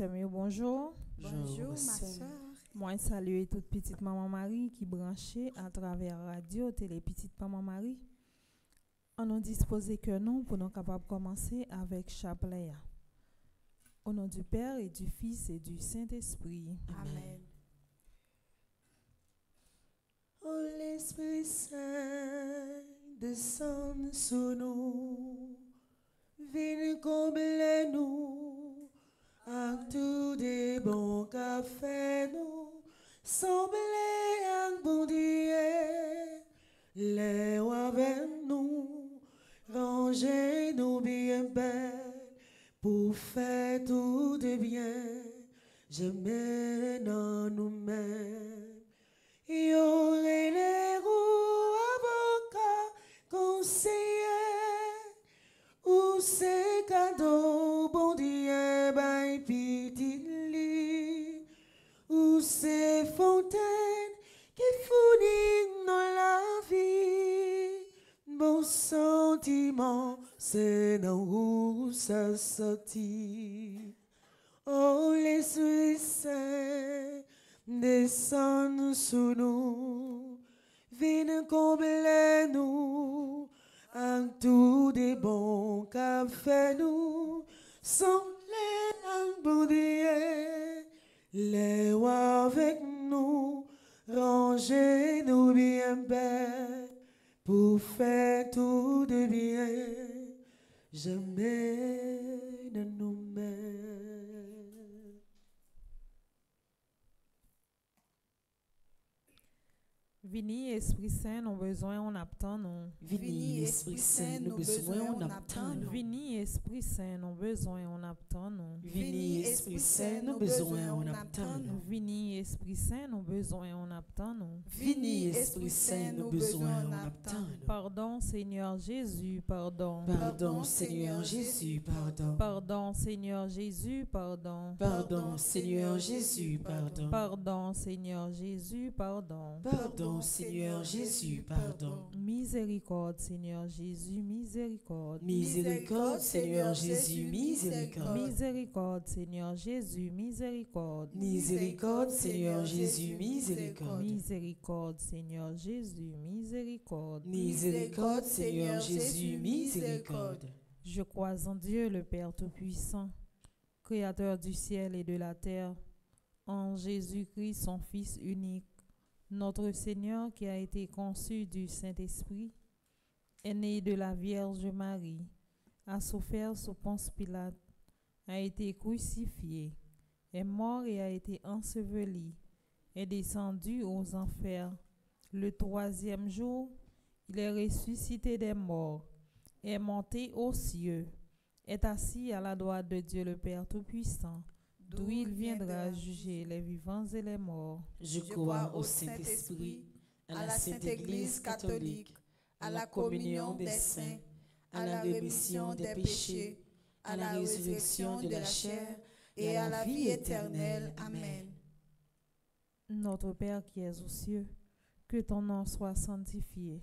Bonjour. Bonjour, ma soeur. Moi, saluer toute petite maman Marie qui branchée à travers radio, télé petite maman Marie. On nous dispose que nous pour nous capables de commencer avec chapelet. Au nom du Père et du Fils et du Saint-Esprit. Amen. Oh l'Esprit Saint, descend sur nous, viens combler nous, à tous des bons cafés nous, sembler un bon Dieu, les avec nous, rangez nous bien belles, pour faire tout de bien, je mène dans nous-mêmes. Y aurait les roues, avocats, conseillers, ou ces cadeaux, se não usa sutil. Je mène nous-mêmes. Vini, Esprit Saint, nos besoins, on attend nous. Vini, Esprit Saint, nos besoins, on attend nous. Vini, Esprit Saint, nos besoins, on attend nous. Vini, Esprit Saint, nos besoins, on attend nous. Vini, Esprit Saint, nos besoins, on attend nous. Vini, Esprit Saint, nos besoins, on attend nous. Pardon, Seigneur Jésus, pardon. Pardon, Seigneur Jésus, pardon. Pardon, Seigneur Jésus, pardon. Pardon, Seigneur Jésus, pardon. Pardon, Seigneur Jésus, pardon. Pardon, Seigneur Jésus, pardon. Miséricorde, Seigneur Jésus, miséricorde. Miséricorde, Seigneur Jésus, miséricorde. Miséricorde, Seigneur Jésus, miséricorde. Miséricorde, Seigneur Jésus, miséricorde. Miséricorde, Seigneur Jésus, miséricorde. Miséricorde, Seigneur Jésus, miséricorde. Je crois en Dieu, le Père Tout-Puissant, Créateur du ciel et de la terre, en Jésus-Christ, son Fils unique, notre Seigneur qui a été conçu du Saint-Esprit, est né de la Vierge Marie, a souffert sous Ponce Pilate, a été crucifié, est mort et a été enseveli, est descendu aux enfers. Le troisième jour, il est ressuscité des morts, est monté aux cieux, est assis à la droite de Dieu le Père Tout-Puissant, d'où il viendra juger les vivants et les morts. Je crois au Saint-Esprit, à la Sainte Église catholique, à la communion des saints, à la rémission des péchés, à la résurrection de la chair et à la vie éternelle. Amen. Notre Père qui es aux cieux, que ton nom soit sanctifié,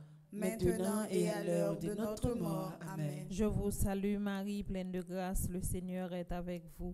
maintenant et à l'heure de notre mort. Amen. Je vous salue Marie, pleine de grâce, le Seigneur est avec vous.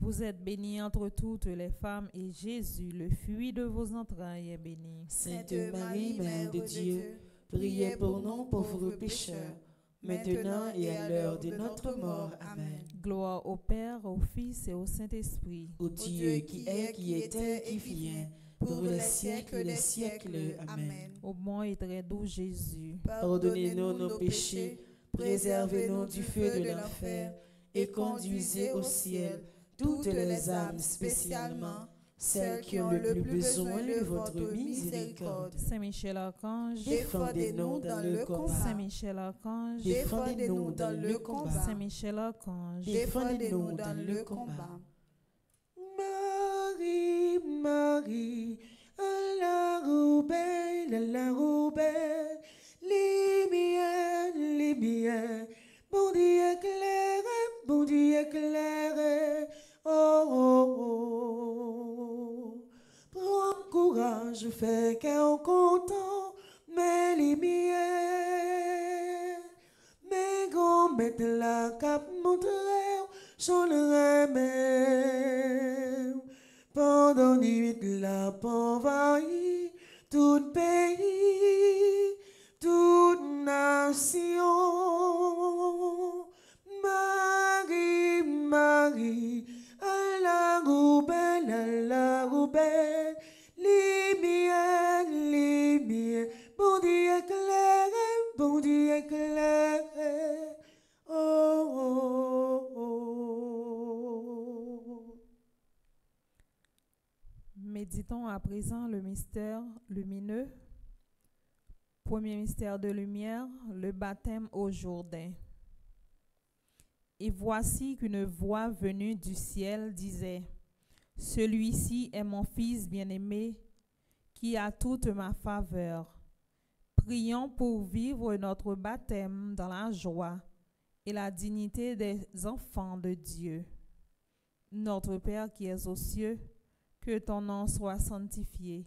Vous êtes bénie entre toutes les femmes, et Jésus, le fruit de vos entrailles, est béni. Sainte Marie, Mère de Dieu, priez pour nous pauvres pécheurs, maintenant et à l'heure de notre mort. Amen. Gloire au Père, au Fils et au Saint-Esprit. Au Dieu qui est, qui était, qui vient, pour les siècles des siècles. Amen. Ô bon et très doux Jésus, Pardonnez-nous nos péchés, préservez-nous du feu de l'enfer, et conduisez au ciel toutes les âmes, spécialement celles qui ont le plus besoin de votre miséricorde. Saint Michel Archange, Défendez-nous dans le Saint combat. Michel Archange, Défendez-nous dans le combat. Saint Michel Archange, Défendez-nous dans le combat. Marie, Marie, à la roubelle, à la roubelle, lumière, lumière, bon Dieu éclairé, bon oh, oh, oh. Prends courage, fais qu'un content, mes lumières, mes grands mettent la cape, montrer, j'en même. Mystère de lumière, le baptême au Jourdain. Et voici qu'une voix venue du ciel disait, Celui-ci est mon Fils bien-aimé, qui a toute ma faveur. Prions pour vivre notre baptême dans la joie et la dignité des enfants de Dieu. Notre Père qui es aux cieux, que ton nom soit sanctifié,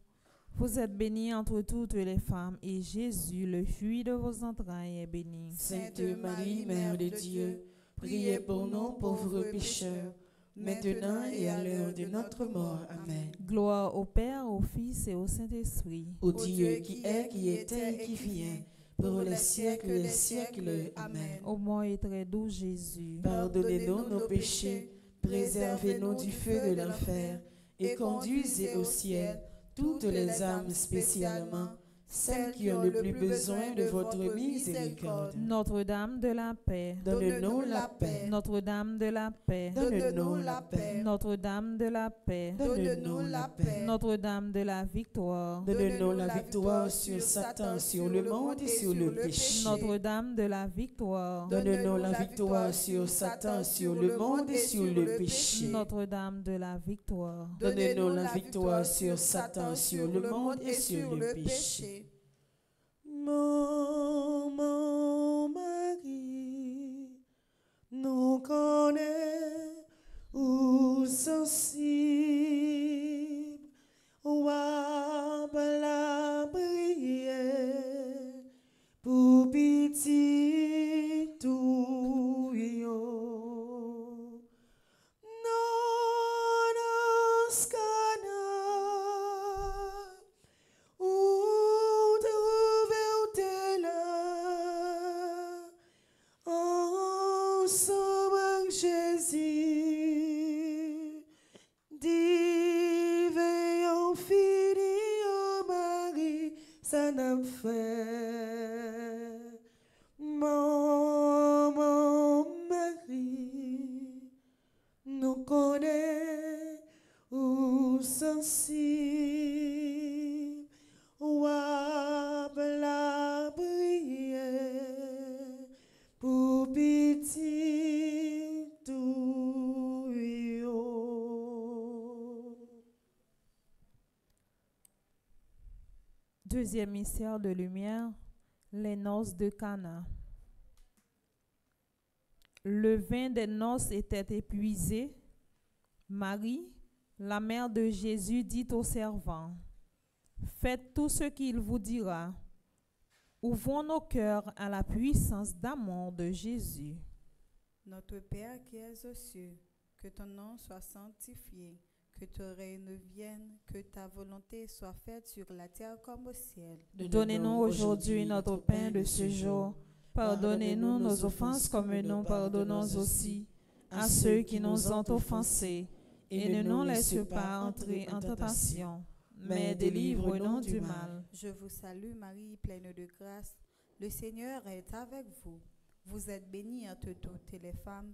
Vous êtes bénie entre toutes les femmes, et Jésus, le fruit de vos entrailles, est béni. Sainte Marie, Mère de Dieu, priez pour nous pauvres pécheurs, maintenant et à l'heure de notre mort. Amen. Gloire au Père, au Fils et au Saint-Esprit. Au Dieu qui est, qui était et qui vient, pour les siècles des siècles. Amen. Ô mon et très doux Jésus, Pardonnez-nous nos péchés, préservez-nous du feu de l'enfer, et conduisez au ciel toutes les âmes spécialement celles qui ont le plus besoin de votre miséricorde. Notre-Dame de la paix, Donne-nous la paix. Notre-Dame de la paix, Donne-nous la paix. Notre-Dame de la paix, Donne-nous la paix. Notre-Dame de la victoire, Donne-nous la victoire sur Satan, sur le monde et sur le péché. Notre-Dame de la victoire, Donne-nous la victoire sur Satan, sur le monde et sur le péché. Notre-Dame de la victoire, Donne-nous la victoire sur Satan, sur le monde et sur le péché. Maman Marie, nous connaît Deuxième mystère de lumière, les noces de Cana. Le vin des noces était épuisé. Marie, la mère de Jésus, dit aux servants, Faites tout ce qu'il vous dira. Ouvrons nos cœurs à la puissance d'amour de Jésus. Notre Père qui es aux cieux, que ton nom soit sanctifié, que ton règne vienne, que ta volonté soit faite sur la terre comme au ciel. Donnez-nous aujourd'hui notre pain de ce jour. Pardonnez-nous nos offenses comme nous pardonnons aussi à ceux qui nous ont offensés. Et ne nous laisse pas entrer en tentation, mais délivre-nous du mal. Je vous salue Marie, pleine de grâce. Le Seigneur est avec vous. Vous êtes bénie entre toutes les femmes,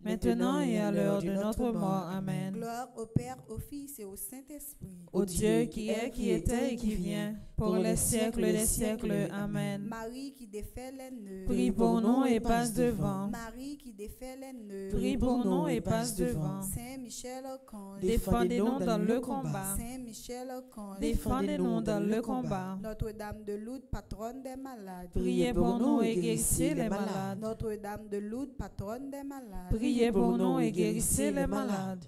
maintenant et à l'heure de notre mort. Amen. Gloire au Père, au Fils et au Saint-Esprit. Au Dieu qui est, qui était et qui vient, pour les siècles des siècles. Amen. Marie qui défait les nœuds. Prie pour nous et passe devant. Marie qui défait les nœuds. Prie pour nous et passe devant. Saint Michel Archange. Défendez-nous dans le combat. Saint Michel Archange. Défendez-nous dans le combat. Notre-Dame de Lourdes, patronne des malades. Priez pour nous et guérissez les malades. Notre-Dame de Lourdes, patronne des malades. Priez pour nous et guérissez les malades.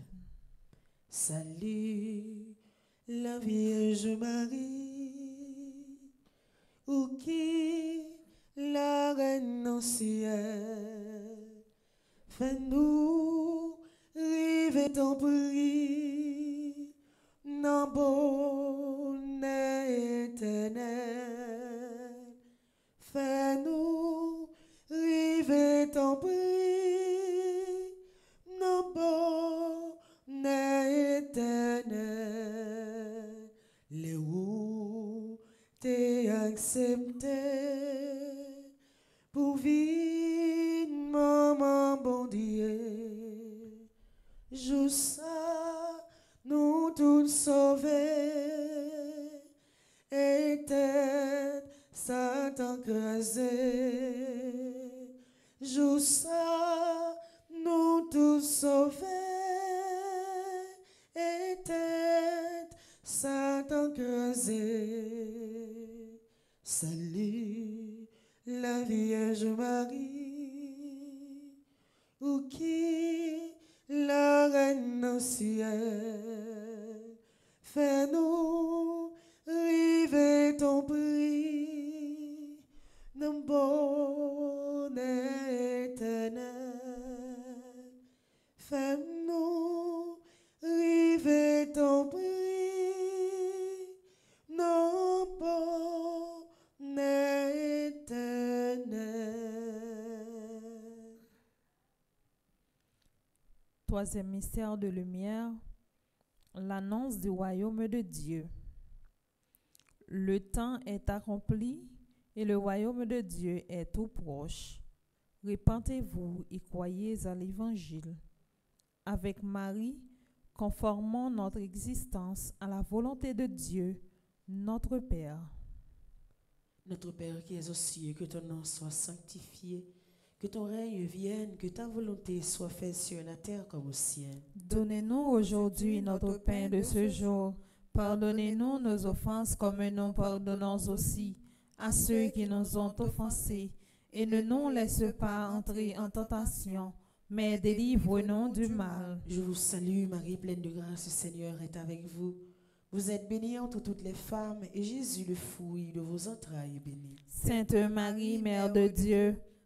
Salut la Vierge Marie, ou qui la reine ancienne, fais-nous rêver ton prix, non bonnet éternel, fais-nous rêver ton prix, accepté pour vivre, maman bon Dieu. Ça, nous tous sauvés, et tête Satan. Je ça, nous tous sauvés, et tête Satan crasé. La Vierge Marie, ou qui la reine au ciel, fais-nous rêver ton prix, d'un Troisième mystère de lumière, l'annonce du royaume de Dieu. Le temps est accompli et le royaume de Dieu est tout proche. Répentez-vous et croyez à l'évangile. Avec Marie, conformons notre existence à la volonté de Dieu, notre Père. Notre Père qui es aux cieux, que ton nom soit sanctifié, que ton règne vienne, que ta volonté soit faite sur la terre comme au ciel. Donnez-nous aujourd'hui notre pain de ce jour. Pardonnez-nous nos offenses comme nous pardonnons aussi à ceux qui nous ont offensés. Et ne nous laisse pas entrer en tentation, mais délivre-nous du mal. Je vous salue, Marie, pleine de grâce, le Seigneur est avec vous. Vous êtes bénie entre toutes les femmes, et Jésus, le fruit de vos entrailles, est béni. Sainte Marie, Mère de Dieu,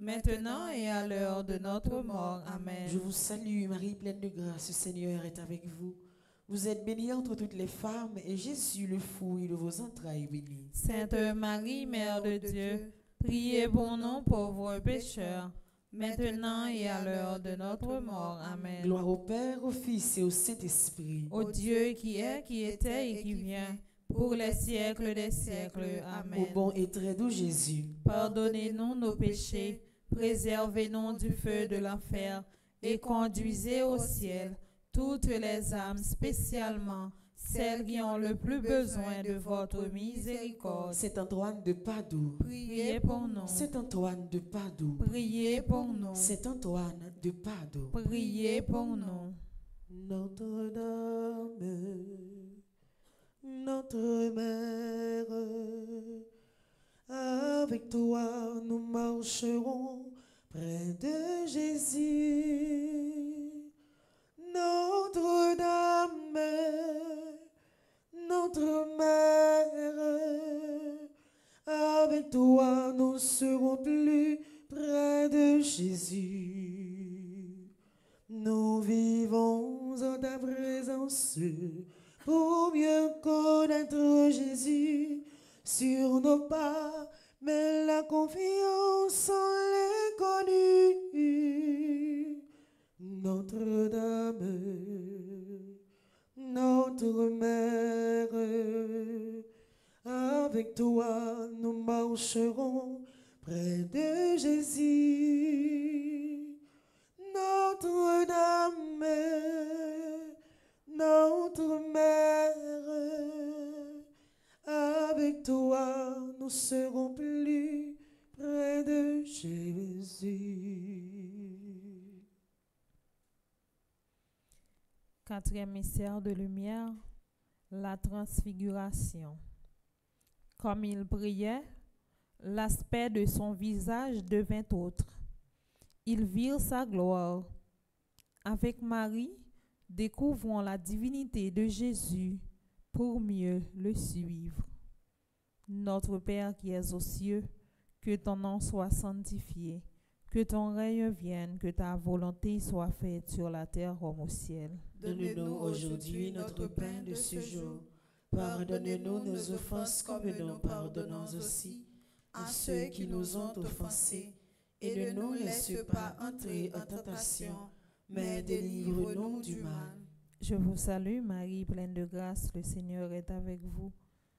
maintenant et à l'heure de notre mort. Amen. Je vous salue, Marie, pleine de grâce, le Seigneur est avec vous. Vous êtes bénie entre toutes les femmes, et Jésus, le fruit de vos entrailles, est béni. Sainte Marie, Mère de Dieu, priez pour nous pauvres pécheurs, maintenant et à l'heure de notre mort. Amen. Gloire au Père, au Fils et au Saint-Esprit. Au Dieu qui est, qui était et qui vient, pour les siècles des siècles. Amen. Au bon et très doux Jésus. Pardonnez-nous nos péchés, préservez-nous du feu de l'enfer, et conduisez au ciel toutes les âmes, spécialement celles qui ont le plus besoin de votre miséricorde. Saint Antoine de Padoue. Priez pour nous. Saint Antoine de Padoue. Priez pour nous. Saint Antoine de Padoue. Priez pour nous. Notre-Dame, notre mère, avec toi nous marcherons près de Jésus. Notre-Dame, notre mère, avec toi nous serons plus près de Jésus. Nous vivons en ta présence pour mieux connaître Jésus sur nos pas, mais la confiance en l'inconnu. Notre-Dame, notre mère, avec toi nous marcherons près de Jésus. Notre-Dame, nous serons plus près de Jésus. Quatrième mystère de lumière, la transfiguration. Comme il priait, l'aspect de son visage devint autre. Ils virent sa gloire. Avec Marie, découvrons la divinité de Jésus pour mieux le suivre. Notre Père qui es aux cieux, que ton nom soit sanctifié, que ton règne vienne, que ta volonté soit faite sur la terre comme au ciel. Donne-nous aujourd'hui notre pain de ce jour. Pardonne-nous nos offenses comme nous pardonnons aussi à ceux qui nous ont offensés. Et ne nous laisse pas entrer en tentation, mais délivre-nous du mal. Je vous salue Marie, pleine de grâce, le Seigneur est avec vous.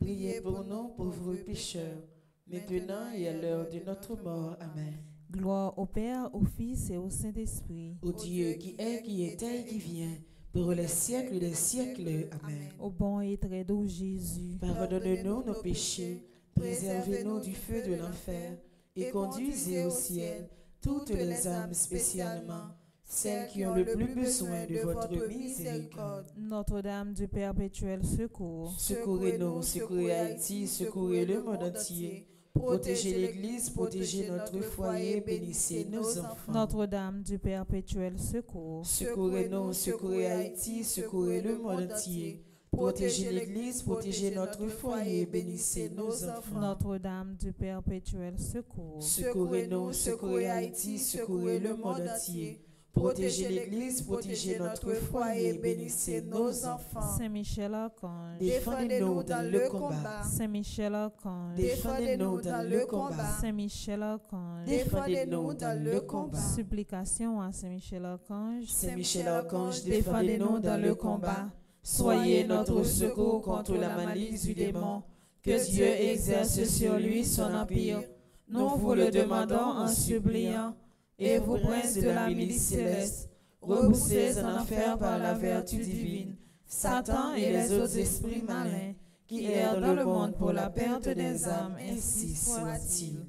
priez pour nous pauvres pécheurs, maintenant et à l'heure de notre mort. Amen. Gloire au Père, au Fils et au Saint-Esprit. Au Dieu qui est, qui était et qui vient, pour les siècles des siècles. Amen. Au bon et très doux Jésus, Pardonne-nous nos péchés, préservez-nous du feu de l'enfer, et conduisez au ciel toutes les âmes spécialement celles qui ont le plus besoin de votre miséricorde. Notre-Dame du Perpétuel Secours, Secourez-nous, secourez Haïti, secourez le monde entier. Protégez l'Église, protégez notre foyer, bénissez nos enfants. Notre-Dame du Perpétuel Secours, Secourez-nous, secourez Haïti, secourez le monde entier. Protégez l'Église, protégez notre foyer, bénissez nos enfants. Notre-Dame du Perpétuel Secours, Secourez-nous, secourez Haïti, secourez le monde entier. Protégez l'Église, protégez notre foyer, bénissez nos enfants. Saint-Michel Archange, Défendez-nous dans le combat. Saint-Michel Archange, Défendez-nous dans le combat. Saint-Michel Archange, Défendez-nous dans le combat. supplication à Saint-Michel Archange, Saint Michel Archange, défendez-nous dans le combat. Soyez notre secours contre la malice du démon. Que Dieu exerce sur lui son empire. Nous vous le demandons en suppliant. Et vous, princes de la milice céleste, repoussez en enfer par la vertu divine. Satan et les autres esprits malins qui errent dans le monde pour la perte des âmes, ainsi soit-il.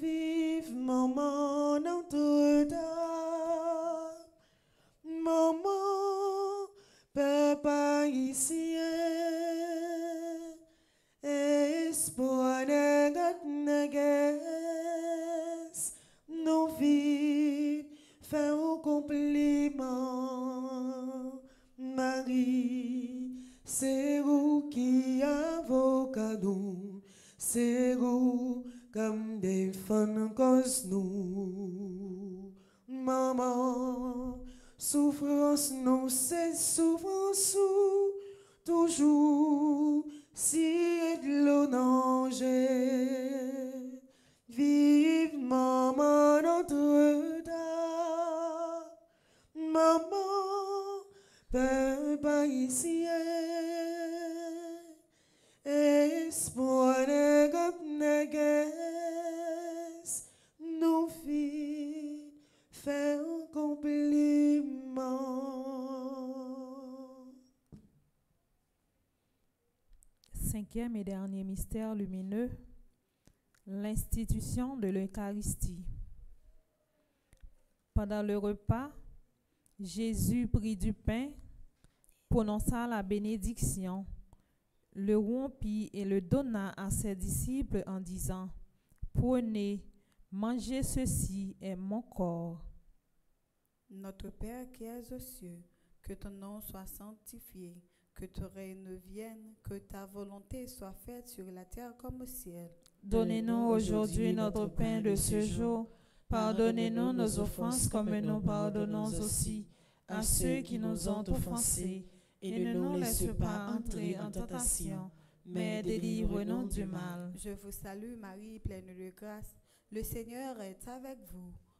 Vive maman Notre-Dame, maman, papa ici, espoir de Cinquième et dernier mystère lumineux, l'institution de l'Eucharistie. Pendant le repas, Jésus prit du pain, prononça la bénédiction, le rompit et le donna à ses disciples en disant, Prenez, mangez ceci est mon corps. Notre Père qui es aux cieux, que ton nom soit sanctifié, que ton règne vienne, que ta volonté soit faite sur la terre comme au ciel. Donnez-nous aujourd'hui notre pain de ce jour. Pardonnez-nous nos offenses comme nous pardonnons aussi à ceux qui nous ont offensés. Et ne nous laisse pas entrer en tentation, mais délivre-nous du mal. Je vous salue Marie, pleine de grâce. Le Seigneur est avec vous.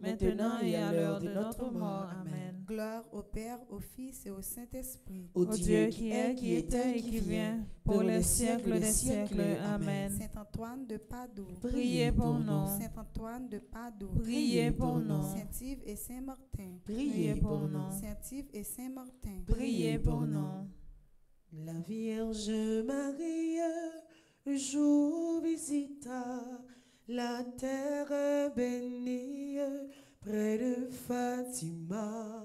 maintenant et à l'heure de notre mort. Amen. Gloire au Père, au Fils et au Saint-Esprit. Au Dieu qui est, qui était et qui vient, pour les siècles des siècles. Amen. Saint Antoine de Padoue. Priez pour nous. Saint Antoine de Padoue. Priez pour nous. Saint Yves et Saint Martin. Priez pour nous. Saint Yves et Saint Martin. Priez pour nous. La Vierge Marie, jour visita la terre bénie près de Fatima.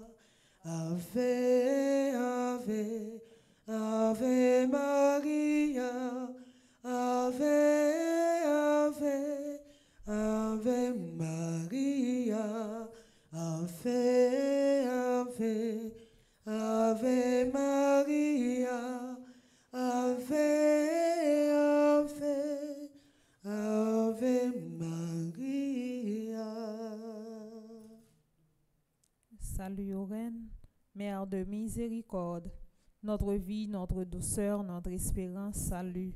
Ave, Ave, Ave Maria, Ave, Ave, Ave Maria, Ave, Ave, Ave Maria, Mère de miséricorde, notre vie, notre douceur, notre espérance, salut.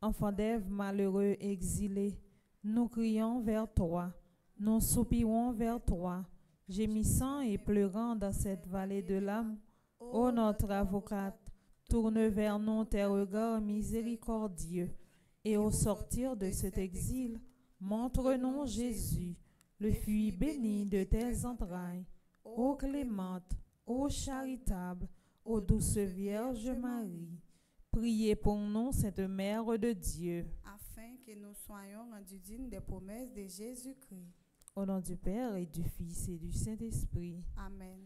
Enfant d'Ève, malheureux, exilé, nous crions vers toi, nous soupirons vers toi, gémissant et pleurant dans cette vallée de l'âme. Ô notre avocate, tourne vers nous tes regards miséricordieux, et au sortir de cet exil, montre-nous Jésus, le fruit béni de tes entrailles. Ô clémente, ô charitable, ô douce Vierge Marie, priez pour nous, cette Mère de Dieu. afin que nous soyons rendus dignes des promesses de Jésus-Christ. Au nom du Père et du Fils et du Saint-Esprit. Amen.